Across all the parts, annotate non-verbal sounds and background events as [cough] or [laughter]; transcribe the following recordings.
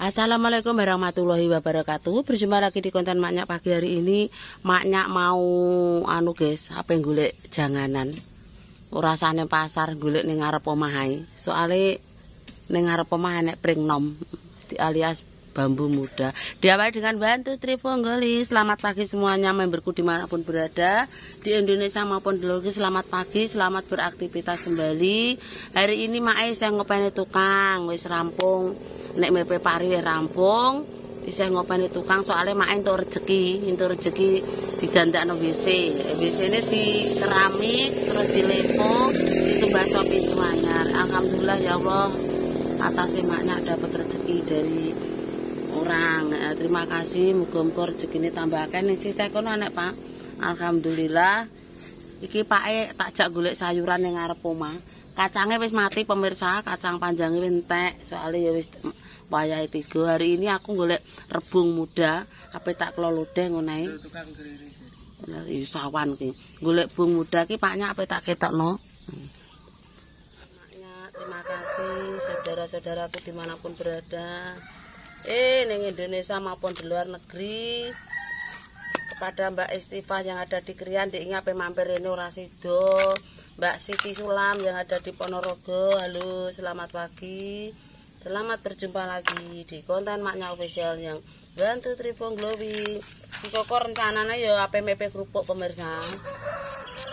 Assalamualaikum warahmatullahi wabarakatuh. Berjumpa lagi di konten Maknya pagi hari ini. Maknya mau anu guys, apa yang golek janganan. Rasane pasar golek ning ngarep omah ae. Soale ning ngarep omah nek pring nom alias bambu muda. Diawali dengan bantu Trifonggoli. Selamat pagi semuanya memberku di mana pun berada di Indonesia maupun di luar Selamat pagi, selamat beraktivitas kembali. Hari ini Mae saya ngopeni tukang, wis rampung nek mepe pari rampung isih ngopeni tukang soalnya mak entuk rezeki entuk rezeki digandakno WC WC ini di keramik terus dilepo itu bakso pintu anyar. Alhamdulillah ya Allah atas maknya dapat rezeki dari orang. Nah, terima kasih muga-muga rezeki ini tambahkan sisa kono anak pak. Alhamdulillah iki pak e tak jak golek sayuran yang ngarep omah. Kacangnya wis mati pemirsa kacang panjangnya entek. Soalnya ya wis wayahe tiga. Hari ini aku golek rebung muda. Apa tak kelolodeh ngonae dari sawan ki. Golek bung muda ki paknya apa tak ketokno terima kasih saudara-saudaraku di mana pun berada. Eh neng Indonesia maupun di luar negeri kepada Mbak Istifa yang ada di Krian diingat mampir ini ora sido Mbak Siti Sulam yang ada di Ponorogo halo selamat pagi Selamat berjumpa lagi di konten maknya official yang bantu Trifong Glowing. Koko rencananya ya APMP kerupuk pemirsa.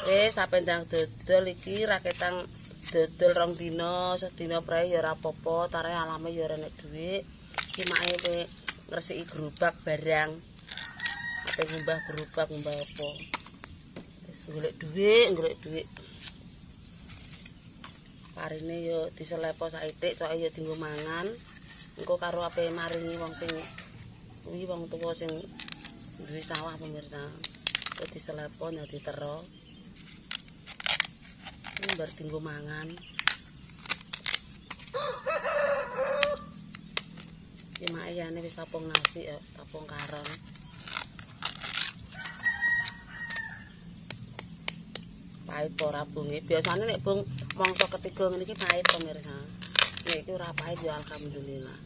Eh sampai ndang dodol iki raketang dodol rong dino, sedina prae ya ora apa-apa, tare alame ya ora nek dhuwit. Iki make ngresiki gerobak barang. Ngumbah gerobak ngumbah apa. Wis golek dhuwit, golek dhuwit. parine yo diselepo saitik cok yo dinggo mangan engko karo ape maringi wong sing kuwi wong tuwa sing duwe sawah pemirsa yo diselepo yo ditero ini bar dinggo mangan Ya mak ya ini wis tapung nasi ya, tapung karon. Pahit ora bungi biasanya nek bung mangsa ketiga ngene iki pahit pemirsa nek iki ora pahit ya alhamdulillah.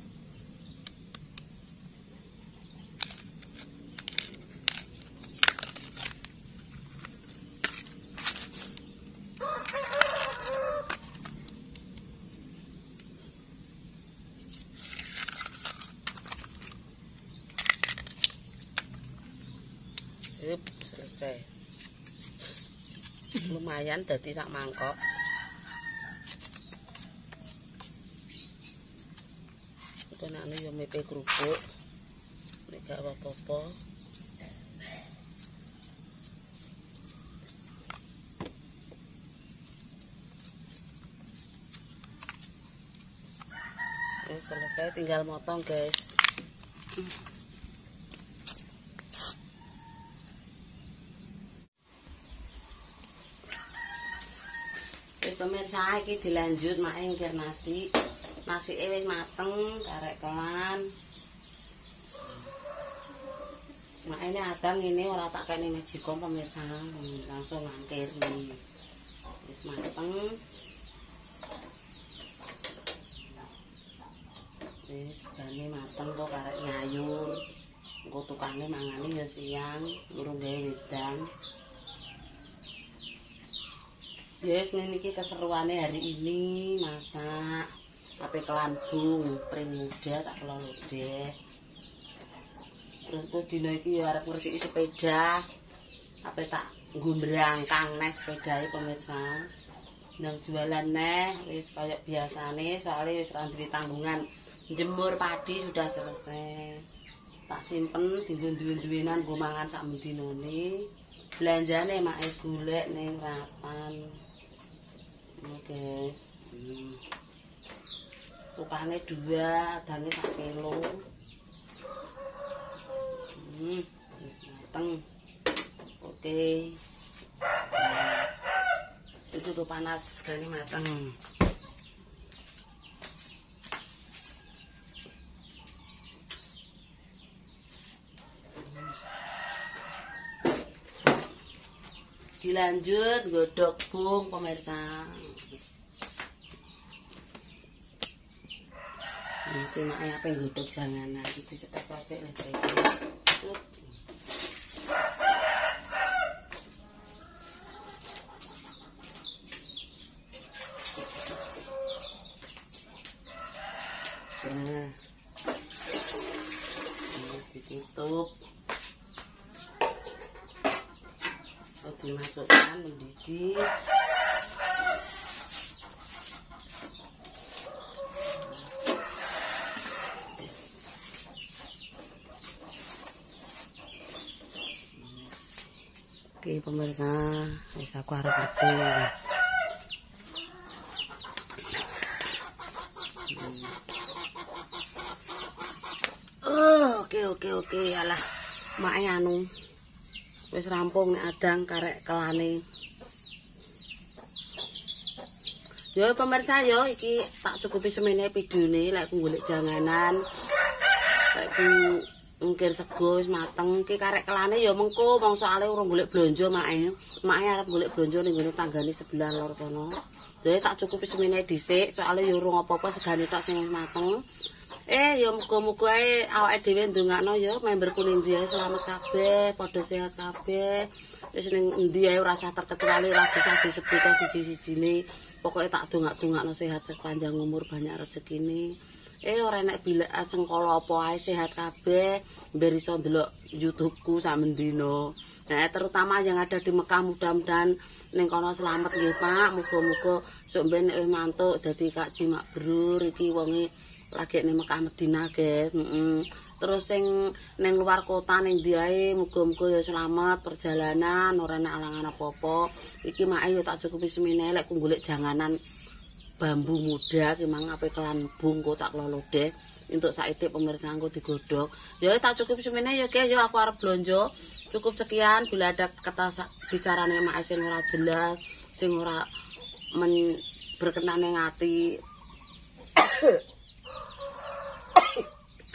Yup, selesai. Lumayan dadi sak mangkok. Itu nanti ya mepe kerupuk. Ini gak apa-apa. Selesai tinggal motong guys pemirsa iki dilanjut mak engkir nasi. Nasi e wis mateng karek kelan. Mak ini adang ini ora tak kene majikom pemirsa. Langsung ngangkir. Nih wis mateng. Wis bani mateng kok karek nyayur. Engko tukange mangane ya siang urung gawe wedang Yes, ini iki keseruannya hari ini masak ape kelambung pring muda tak kelola deh. Terus tuh dino iki ya arep ngresiki sepeda. Ape tak gumbrang kang nes sepeda pemirsa. Nang jualan neh wis kaya biasane soalnya wis ra duwe tanggungan. Jemur padi sudah selesai. Tak simpen dinggo duwe-duwenan nggo mangan sak mendinane. Belanjane mak golek ning rapan. Ini guys hmm. tukangnya dua adanya sak kilo hmm. mateng oke okay. hmm. itu tuh panas sekali mateng dilanjut godok bung pemirsa Iki mak apa nggodhog janganan iki cetek pasik. Ini ditutup. Oh, dimasukkan mendidih. Pemirsa, wis aku arep metu. Oh, oke oke oke alah. Mak anu. Wis rampung nek adang karek kelane. Yo pemirsa yo iki tak cukupi semene videone lek aku golek janganan. Lek ku mungkin sego wis mateng iki karek kelane ya mengko wong soalé urung golek blonjo mae. Mae arep golek blonjo ning gone tanggane sebelah lor kono. Jadi tak cukupi semene dhisik soalé ya urung apa-apa segane tok sing mateng. Eh ya muga-muga ae awake dhewe ndongakno ya member kuning dia selamat kabeh, padha sehat kabeh. Wis ning endi ae ora usah terkecuali ora bisa disebut siji-sijine. Pokoke tak dongak-dongakno sehat sepanjang umur banyak rezekine. Eh ora enek bilek cengkala apa ae sehat kabeh, mber iso ndelok YouTube-ku samendina. Nah, terutama yang ada di Mekah mudah-mudahan ning kono selamat nggih Pak. Muga-muga sok ben nek mantuk dadi Kak Jimak Brur iki wonge lagi ning Mekah Madinah guys. Mm Terus sing ning luar kota ning ndi muga-muga ya selamat perjalanan ora ana alangan apa-apa. Iki mak yo tak cukupi semene lek golek janganan bambu muda ki mang ape kelan bung kok tak lolo deh. Untuk saiki pemirsa engko digodhog. Ya tak cukup semene ya guys, yo aku arep blonjo. Cukup sekian bila ada kata bicarane mak sing ora jelas, sing ora men berkenan ning ati. [coughs]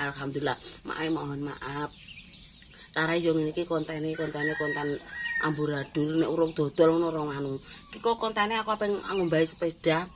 Alhamdulillah, maaf mohon maaf. Cara yo ngene iki kontene kontene konten amburadul nek urung dodol ngono ora anu. Iki kok kontene aku ape ngombahi sepeda.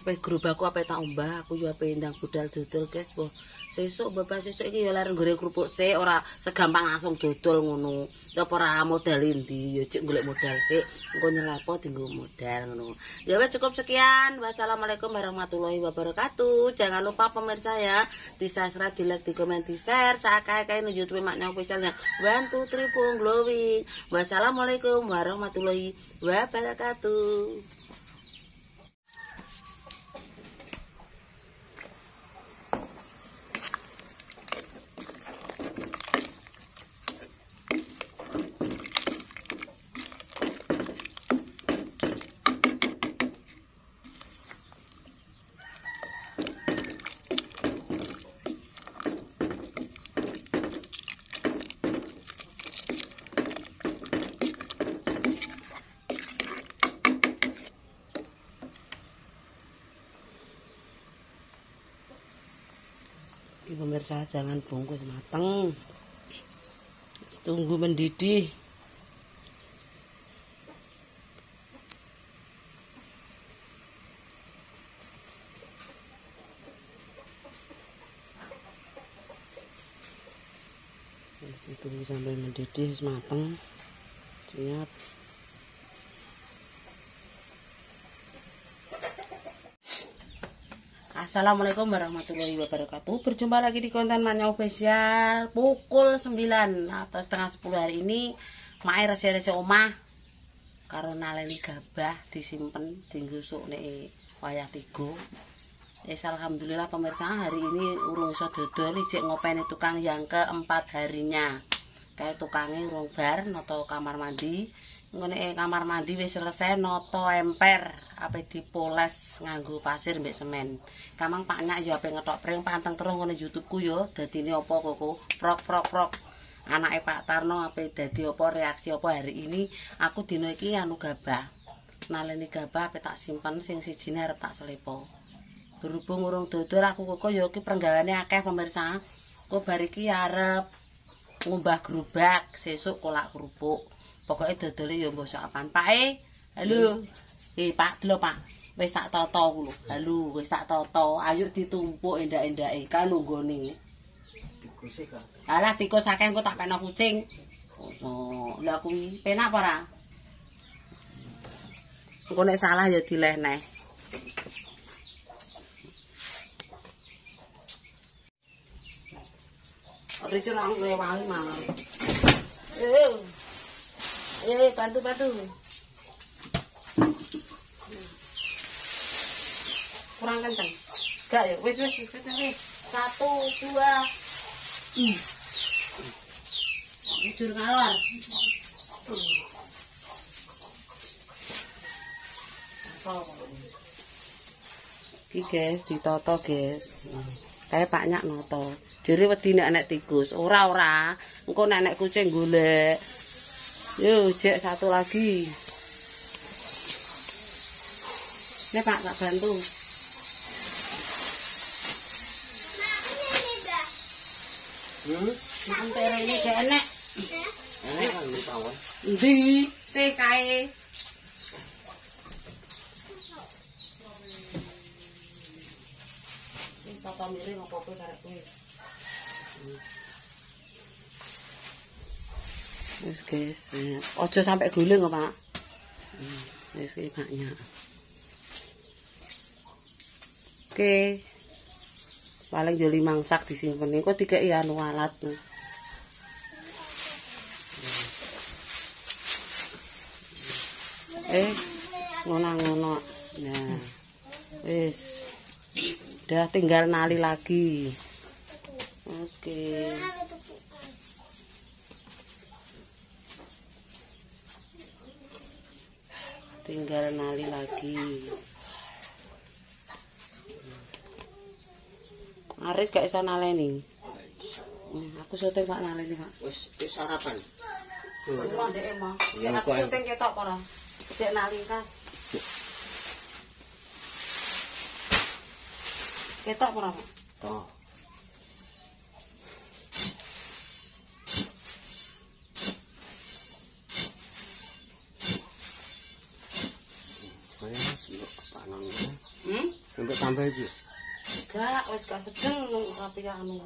Sepeda gerobakku ape tak ombah, aku yo ape ndang budal dodol, guys. Boh, sesuk bapak sesuk iki ya lare goreng kerupuk sik ora segampang langsung dodol ngono. Ya apa ora modal endi ya cek golek modal sik engko nyelepo dienggo modal ngono. Ya wes cukup sekian. Wassalamualaikum warahmatullahi wabarakatuh. Jangan lupa pemirsa ya di subscribe, di like, di komen, di share. Sakai-kai nu YouTube maknya officialnya. Three, four, glowing. Wassalamualaikum warahmatullahi wabarakatuh. Pemirsa jangan bungkus mateng. Tunggu mendidih. Tunggu sampai mendidih mateng. Siap. Assalamualaikum warahmatullahi wabarakatuh. Berjumpa lagi di konten Manya Official Pukul 9 atau setengah 10 hari ini. Mae resi-resi omah Karena leli gabah disimpen Dinggusuk nih wayah tigo Yes, Alhamdulillah pemirsa hari ini urung iso dodol ijek ngopeni tukang yang keempat harinya. Kayak tukangnya urung bar noto kamar mandi. Ngene kamar mandi wis selesai noto emper ape dipoles nganggo pasir mbek semen. Kamang pak nyak yo ape ngetok pring panteng terus ngene YouTube-ku yo dadine apa koko? Prok prok prok. Anake Pak Tarno ape dadi apa reaksi apa hari ini? Aku dino iki anu gabah. Naleni gabah ape tak simpen sing sijine arep tak selepo. Berhubung urung dodol aku kok yo iki penggaweane akeh pemirsa. Kok bar iki arep ngumbah gerobak sesuk kolak kerupuk. Pokoke dodole yo mbok sak apaan Pak eh halo eh Pak lho Pak Wis tak tata ku lho. Halu, wis tak tata. Ayo ditumpuk endak-endake kan nggone. Tikusé kan. Alah tikus akeh engko tak peno kucing. Oh, lah kuwi penak apa ora? Engko nek salah ya dilehneh. Ricul aku rewangi malah. Eh. Eh, bantu bantu. Kurang kenceng. Gak ya, wis wis wis wis. Satu, dua. Hmm. Jujur ngalor. Iki guys, ditoto guys. Kayak Pak Nyak noto. Jere wedi nek nek tikus. Ora ora. Engko nek nek kucing golek. Yo, jek satu lagi. Để bạn gặp phần bùng Nam tê rơi nè. Kén nè Đi Xe cay. Papa mirip mau kopi karena kuih Terus guys, ojo sampai guling apa? Terus guys, banyak. Oke. Paling yo limang sak disimpen. Engko dikeki anu alat. Eh, ngono-ngono. Nah. Wis. Udah tinggal nali lagi. Oke. Tinggal nali lagi. Aris gak iso naleni. Aku syuting Pak naleni, Pak. Wis wis sarapan. Kulo ndek emang. Iya, Cek aku syuting ketok apa ora? Cek nali kas. Ketok apa ora, Pak? Toh. Wes, yo panon. Hmm? Sampai tambah iki. Gak, wis gak sedeng nung rapi anu.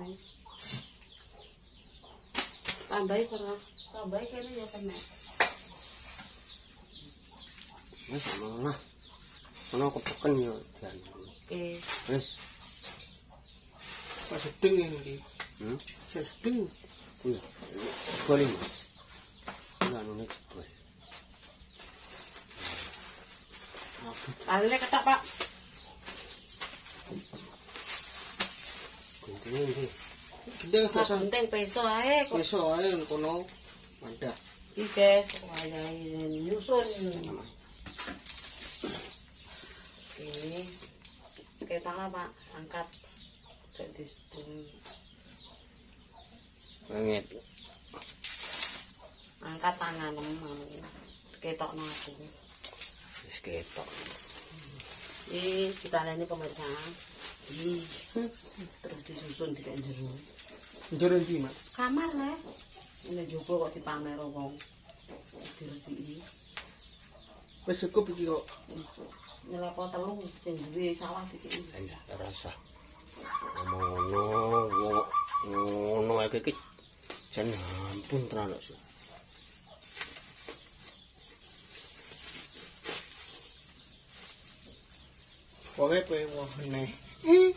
Tambahi pernah. Tambahi kene ya kena. Wes ono lah. Ono kepeken yo jan. Oke. Wes. Pas sedeng ini. Hmm? Sedeng. Iya. Boleh, Mas. Enggak nune jebol. Laline ketok, Pak. Guntingnya iki. Gede Gak biasa. penting peso ae kok. Besok ae kono mandak. Iki guys, wayahe nyusun. Oke. Oke, tangan Pak, angkat. Kayak di situ. Banget. Angkat tangan. Ketokno aku. Wis ketok. Ini kita ini pemirsa. Terus disusun di jero. Njur endi, Mas? Kamar lah. Ini juga kok dipamer wong. Diresiki. Wis cukup iki kok. Nyelepo telu sing duwe sawah di sini. Enggak terasa. Ngono, wo- ngono ae iki jan ampun tenan. Su. Pokoke pe wah Yes.